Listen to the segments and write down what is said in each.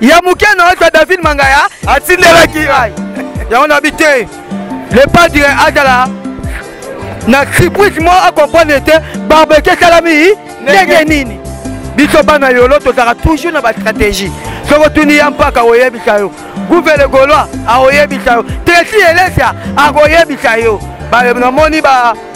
ya moke na oyo david mangaya atindelaki ngai yango nabi te le padre azala na cripuise moko akomprendre te barbecue esalami ndenge nini biso bana yolo tozalaka toujours na bastratégie soki otuni ya mpaka akoyebisa yo guvele golois akoyebisa yo tresi elesia akoyebisa yo namoni ba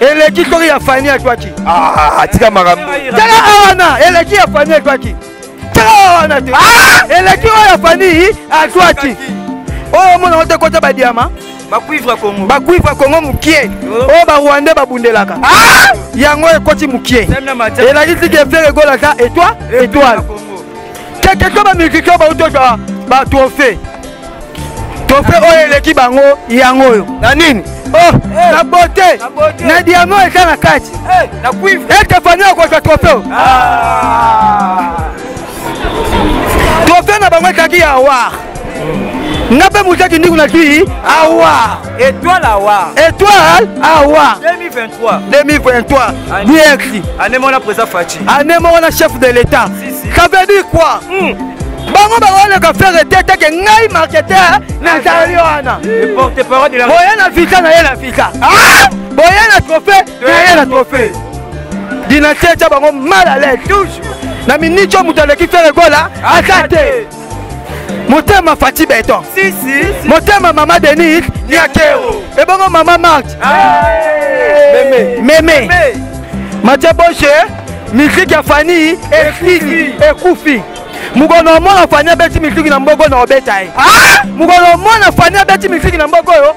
eleki soki ya fani atwaki ah, atika makambo tala awana eleki ya fani atwaki tala awana te ah! eleki oyo ya fani atwaki oyo omona ote kota badiama bakuivre kongo bakuivre kongo mokie oh. oyo barwandais babundelaka ah! yango ekoti mokie elakisi ke fere gol aza etoile etoile keke to bamilkikio bautoka batrophée trophée oyo eleki bango yango oyo na nini oh, eh. na bote na diamo eza na kati ete eh, fani akozwa trophée ah. trophée na bango ekaki ya war nga mpe mozaki ndingu na zwi awa Étoile Awa. Étoile Awa. 2023. 2023. Niekri. Année mona président Fatshi. Année mona chef de l'État. Si, si. Ça veut dire quoi? Mm. bango bakoleka fere te teke ngai marketer nazali wana boye na vita na ye na vita ah! boye na trophée na ye na trophée dinatie etya bango mal à l'aise toujours na miniti oyo moto aleki fere gola aza te motema fati beton motema mama denis nyakeo ebongo mama mark meme matie boshe miziki ya fani esili ekufi mokolo omona fani abeti miziki na mboko na obeta ye ah! mokolo omona fani abeti miziki na mboko oyo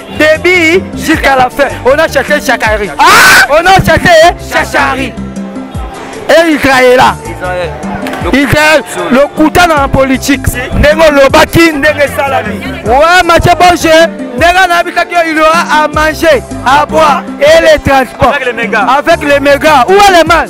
début jusqu'à la fin on a chassé Chakari ah! on a chassé Chachari et Israëla Israël lokuta na politique ndenge olobaki ndenge esalami wa mache bonje ndenge nayebisaki yo il aura à manger à boire et les transports avec les mégas où est le mal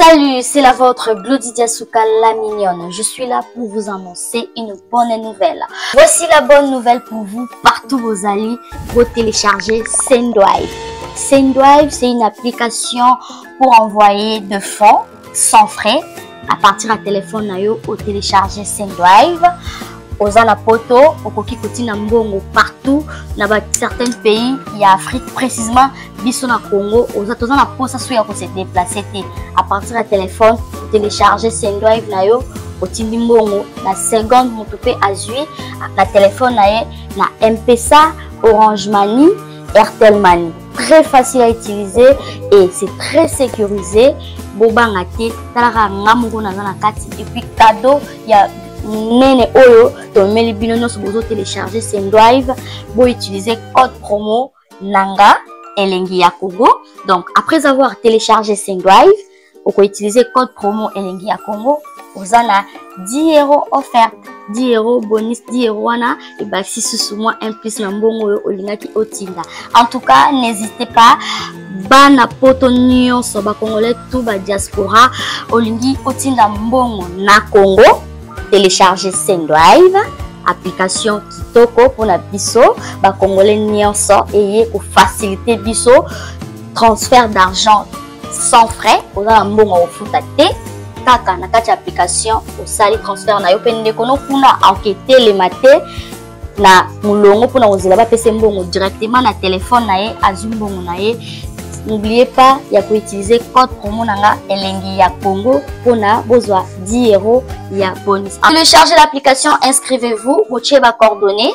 Salut, c'est la vôtre Glody Diasuka la mignonne. Je suis là pour vous annoncer une bonne nouvelle. Voici la bonne nouvelle pour vous, partout vos amis, pour télécharger Sendwave. Sendwave, c'est une application pour envoyer de fonds sans frais à partir ya telefone na yo otelecharge sendrive oza na poto okoki kotina mbongo partout na ba certains pays ya afrique précisement biso na congo oza toza na mposa so ya kose déplace te à partir ya telefone otelecharge sendrive na yo otindi mbongo na seconde moto mpe azwi na telefone na ye na mpesa orange mani airtel mani très facile à utiliser et c'est très sécurisé bobanga te talaka nga moko naza na kati et puis cadeau ya monene oyo tomemeli bino nyonso bozo télécharger sendrive boutiliser code promo nanga elengi ya congo donc après avoir téléchargé sendrive oko utiliser code promo elengi ya Congo oza na 10 euros offerte 10 euros bonus 10 euros wana ebakisi susu mwa un plus na mbongo oyo olingaki otinda en tout cas n'hésitez pas bana poto nyonso bacongolais tout badiaspora olingi otinda mbongo na congo télécharge sendrive application kitoko mpona biso bacongolais nyonso eye kofacilite biso transfert d'argent sans frais oza na mbongo kofuta te kaka na kati ya application osali transfert na yo mpe ndeko no kuna aoketelema te na molongo mpona kozela bapesa mbongo directement na telefone na ye azwi mbongo na ye n'oubliez pas ya koutilize code promo na nga elengi ya congo mpona bozwa 10 euro ya bonus telechargez l'application inscrivez-vous botie bacoordonnées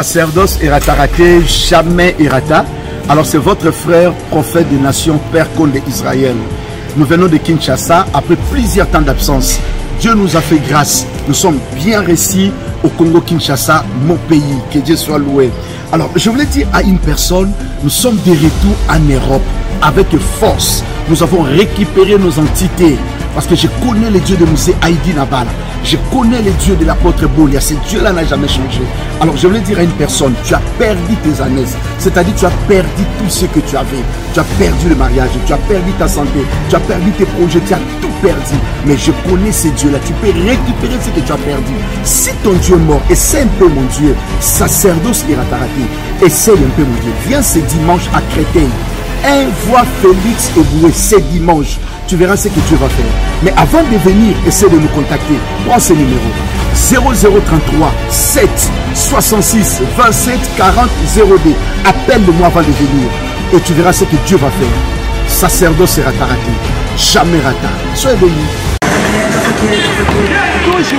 Sacerdoce jamais Erata. Alors c'est votre frère, prophète des nations, père de Israël. Nous venons de Kinshasa après plusieurs temps d'absence. Dieu nous a fait grâce. Nous sommes bien récits au Congo-Kinshasa, mon pays. Que Dieu soit loué. Alors, je voulais dire à une personne, nous sommes de retour en Europe avec force. Nous avons récupéré nos entités. Parce que je connais les dieux de Moussé Haïdi Nabal. Je connais les dieux de l'apôtre Bolia. Ce Dieu-là n'a jamais changé. Alors je voulais dire à une personne, tu as perdu tes années. C'est-à-dire tu as perdu tout ce que tu avais. Tu as perdu le mariage, tu as perdu ta santé, tu as perdu tes projets, tu as tout perdu. Mais je connais ce Dieu-là. Tu peux récupérer ce que tu as perdu. Si ton Dieu est mort, essaie un peu mon Dieu. Sacerdoce et Essaye un peu mon Dieu. Viens ce dimanche à Créteil. Invoie Félix Eboué ce dimanche. Tu verras ce que Dieu va faire. Mais avant de venir, essaie de nous contacter. Prends ce numéro. 0033 7 66 27 40 02. Appelle-moi avant de venir et tu verras ce que Dieu va faire. Sacerdoce sera rataraté Jamais rata. Sois béni. Toujours.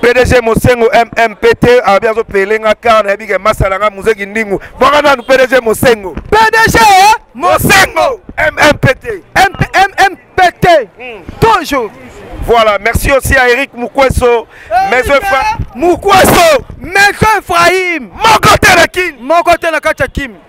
pdg mosengo mmt alobi azopele nga kar nayebi ke masala nga muzeki ndingu bwaka nanu pdg mosengo pdg eh? mosengo mmt mmt hmm. toujours Voilà, merci aussi à Eric Moukwesso, Maison Ephraim. Moukwesso, Maison Ephraim. Mon côté la Kim. Mon côté la Katia Kim.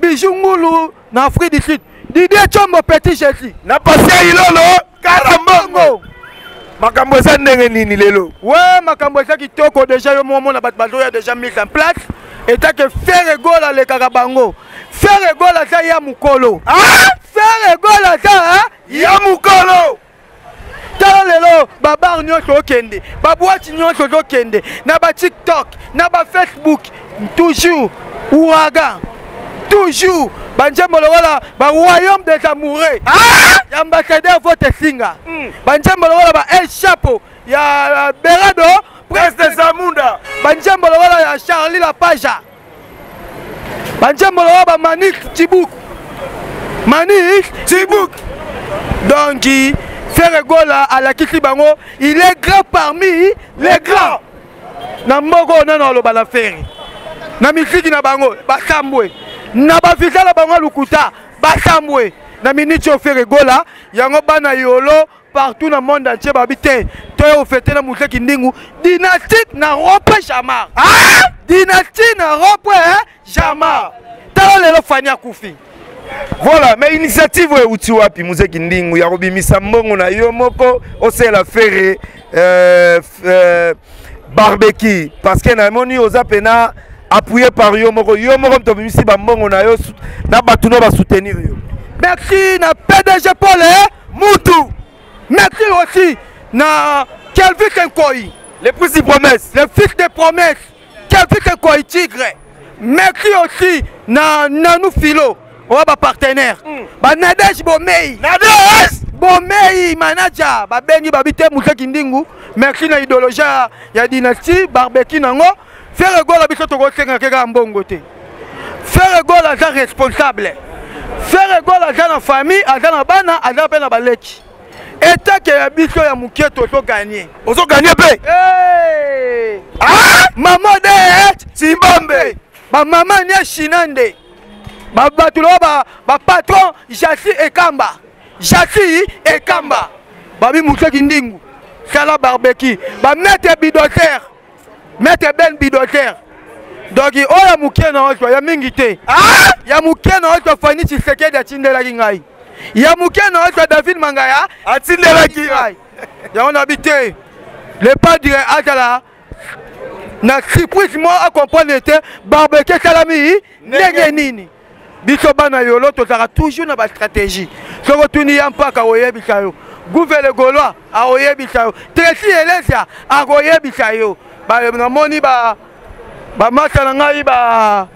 bijou ngulu na afrique du sud didie combo petit jésus na pasia ilolo karambongo makambo eza ndenge nini lelo we makambo eza kitoko deja yo momona bato bazoya deja mise en place etake fere gola alekaka bango fere gola aza ya mokolo ah! fere gola aza ya mokolo tala lelo babar nyonso okende babwati nyonso ozokende na batiktok na bafacebook toujours ouragan toujours banzembo lokola baroyaume des amoureux ah! ya ambassadeur vote esinga hmm. banzembo lokola ba el chapeau ya berado prince des amunda banzembo lokola ya charlie lapaja banzembolo oyo bamanik tibuk manik tibuk donc ferre gola alakisi bango il est grand parmi les grands na mboka oyo nano aloba na ferre na miziki na bango basambwe na bavisa na bango ya lokuta basambwe na miniti oyo ferre gola yango bana yolo partout na monde entier babi te toye ofete na moke kindingu dynastique na rope jamar ah! dynastie na rope eh? jamar tala lelo fani akufi voilà mais initiative oyo euti wapi muze kindingu ya kobimisa mbongo na yo moko osela fere euh, euh, barbeki parce que namoni oza pena appuyé par yo moko yo moko moto obimisi bambongo na yo na bato no basoutenir yo merci na pdg pole eh, mutu merci aussi na kelvi kenkoi le plus de promesse le fils de promesse kelvi kenkoi tigre merci aussi na nanu filo oyo ba partenaire mm. ba nadege bomei nadege bomei manaja babengi babi te moke kindingu merci na idéologie ya dynastie barbeki nango fere gola biso tokosenga keka mbongo te fere gola aza responsable fere gola aza na famille aza na bana aza mpe na baleki etake ya biso ya moke tozo gagner ozo gagner mpe hey! ah! mama de simbambe bamama nie china nde bato loba bapatron jasi ekamba jasi ekamba babi moseki ndingu sala barbeki bamete bidoter mete ben bidoter donc oyo ya moke na oso ya mingi te ah! ya moke na oso fani tshisekedi atindelaki ngai ya moke na oso david mangaya atindelaki ngai yango nabi te le padre azala na surprise moko acomprendre te barbecue esalami ndenge nini biso bana yolo tozalaka toujours na bastratégie soki otuni ya mpaka oyebisa yo guvele golois akoyebisa yo tresi elesia akoyebisa yo namoni bamasa na ngai ba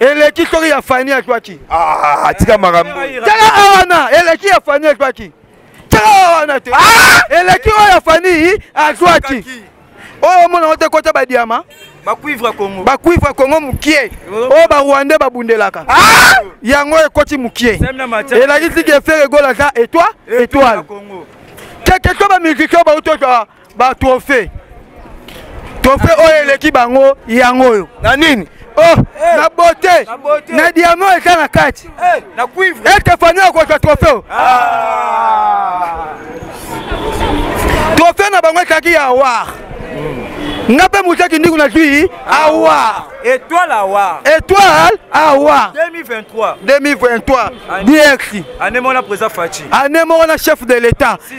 eleki soki ya fani atwaki ah, atika makambo tala awana eleki ya fani atwaki tala wana te ah! eleki oyo ya fani atwaki oyo omona ngo te kota badiama bakuivre congo bakuivre congo mokie oyo barwandais babundelaka ah! yango ekoti mokie elakisi gefere gola aza etoile etoile keke to bamilkikio bautotoa ba trophée trophée oyo eleki bango yango oyo na nini oh eh. na beauté na diamant eza na kati eh, na cuivre ete fani akozwa trophée oh. ah. trophée na bango ezalaki ya war hmm. nga mpe mosaki ndingu nazwi awar étoile awar étoile awar 2023 2023 dx anemona président faci anemona chef de l'état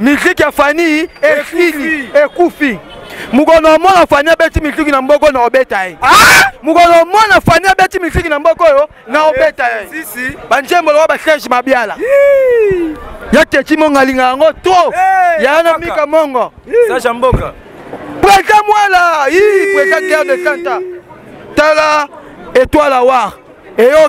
miziki ya fani esili ekufi mokolo na omona fani abeti miziki na mboko na obeta ye ah! mokolo na omona fani abeti miziki na mboko oyo na ah, obeta ye banzembo lokola baserge mabiala ya teti mongo alinga yango tro yana mika mongo saja mboka presa mwala presa guerre de santa tala etoile awar eyo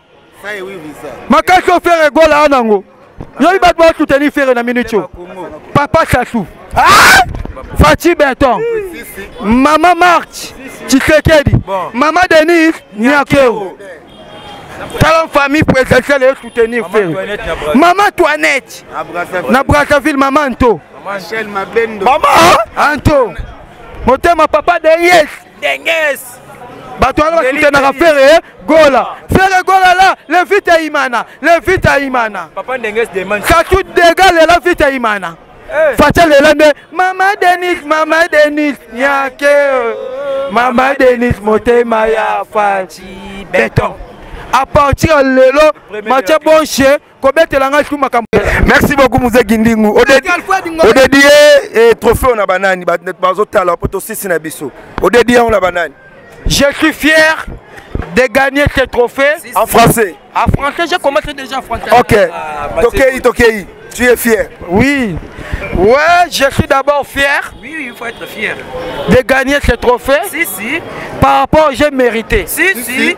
makasi oyo fere egola ana yango yoyi bato basuteni fere na minute oyo papa sasu ah! faci beton mama march tshisekedi mama denise nyakeo tala famille présidentielle esoutenir fere mama toinette na brazzaville mama nto mama anto motema papa de yes denges bato wana bakutanaka fere eh, gola fere gola la le vite imana le vite imana katu dega lela vite imana eh. faca lela nde mama denis mama denis yake mama denis motema ya faci beton à partir ya lelo matie bonche kobetela ngai su makambo merci beaucoup muze gindingu odedi ye eh, trophée na banani bazotala mpo tosisi na biso odedi yango na banani je suis fier de gagner ce trophée si, si. en français en français j'ai commencé déjà en français ok ah, tokei tokei tu es fier oui ouais je suis d'abord fier oui, oui il faut être fier de gagner ce trophée si si par rapport j'ai mérité si si, si.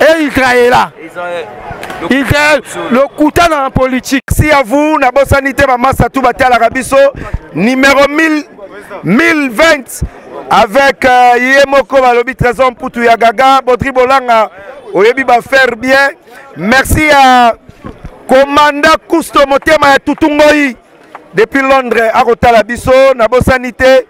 et il trahira il trahira lokuta na politique si à vous na bosani te bamasa tu batalaka biso numéro 1000 1020 avec euh, ye moko balobi trésor mputu ya gaga botri bolanga oyebi bafaire bien merci à komanda kusto motema ya tutungoi depuis londres akotala biso na bosani te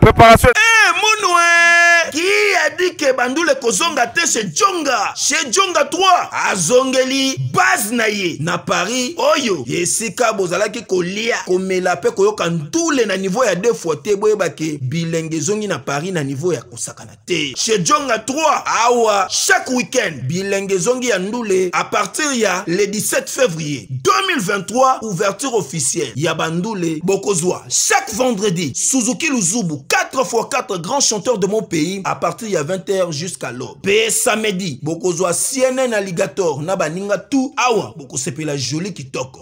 Préparation. Eh, Munwe! Qui a dit que Bandoule Kozonga te chez Djonga? Chez Djonga 3, à Zongeli, base naye, na Paris, Oyo, Yesika Bozalaki Kolia, Komela pe Koyoka Ndoule na niveau ya deux fois te, boye bake, bilingue zongi na Paris na niveau ya Kosakana te chez Djonga 3 awa chaque week-end bilenge ezongi ya ndule à partir ya le 17 février 2023 ouverture officielle ya bandule bokozwa chaque vendredi Suzuki Luzubu 4x4 grands chanteurs de mon pays à partir ya 20h jusqu'à l'aube pe samedi bokozwa CNN Alligator na baninga tout awa bokosepela jolie kitoko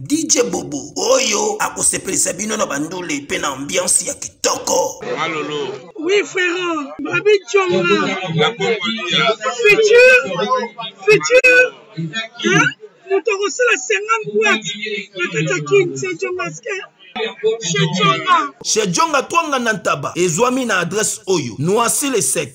DJ Bobo oyo akosepelisa bino na bandule mpe na ambiance ya kitoko. Malolo. Oui frère, Babi Chonga. La Congolia. Futur, futur. Hein? Moto akosala 50 boîtes na kati ya Kin Chongaske. Chez Djonga Twanga na Ntaba ezwami na adresse oyo Noisy le sec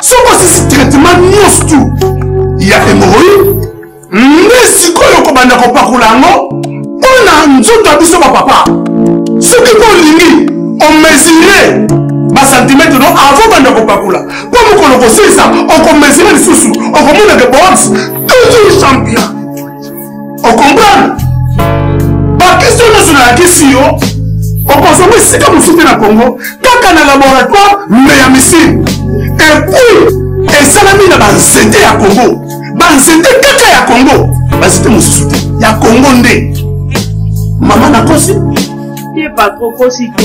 soki osisi traitement nyonso tu ya hémorroïde nde sikoyo kobanda kopakola yango mpo na nzoto ya biso bapapa soki mpe olingi omesire basantimetre no avant banda kopakola mpo mokolo kosilisa okomesire lisusu okomonake box toujours champion okomprendre bakristo nyonso nalakisi yo okozonga esika mosusu te na congo kaka na laboratoire me ya misiri epuis esalami na banzete ya congo banzete kaka ya congo banzete mosusu te ya congo nde mama nakosi ye patro kosi te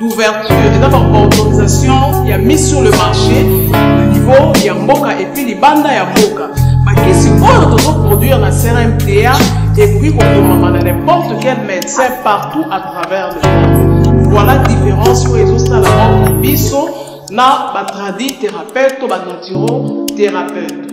d'ouverture eza ba autorisation ya mise sur le marché na niveau ya mboka epuis libanda ya mboka bakisi oyo tozoproduire na crmta ekoki kokomama na n'importe quel médecin partout à travers le monde voilà différence oyo ezosala entre biso na batradi thérapeute to banaturo thérapeute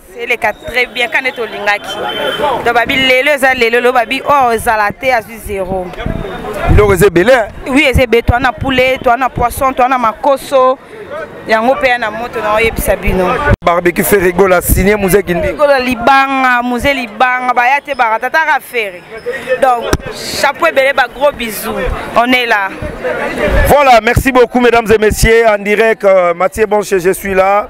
eleka très bien ka nde tolingaki donc babi lelo eza lelo lelo babi o oh, ezala te azwi zero biloko eza ebele oui eza ebele toa na poulet toa na poisson toa na makoso yango mpe ya na moto na oyebisa bino barbecue ferigola signe muze kindingola libanga muze libanga baya te baka tataka feri donc chapeau ebele ba gros bisous on est là voilà merci beaucoup mesdames et messieurs en direct euh, mathieu bonche je suis là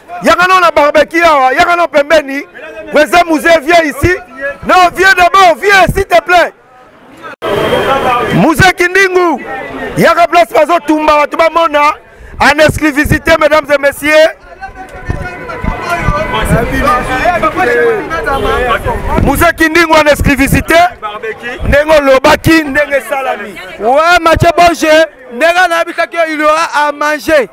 yaka nao na barbecue awa yaka nao pembeni prese musee vie ici nao vie d'abord vie s'il te plaît musee kindingu yaka place bazotumba bato bamona en exclusivité mesdames et messieurs musee kindingu en exclusivité ndenge olobaki ndenge esalami ouais mathieu bonge ndenge nayebisaki yo il y aura à manger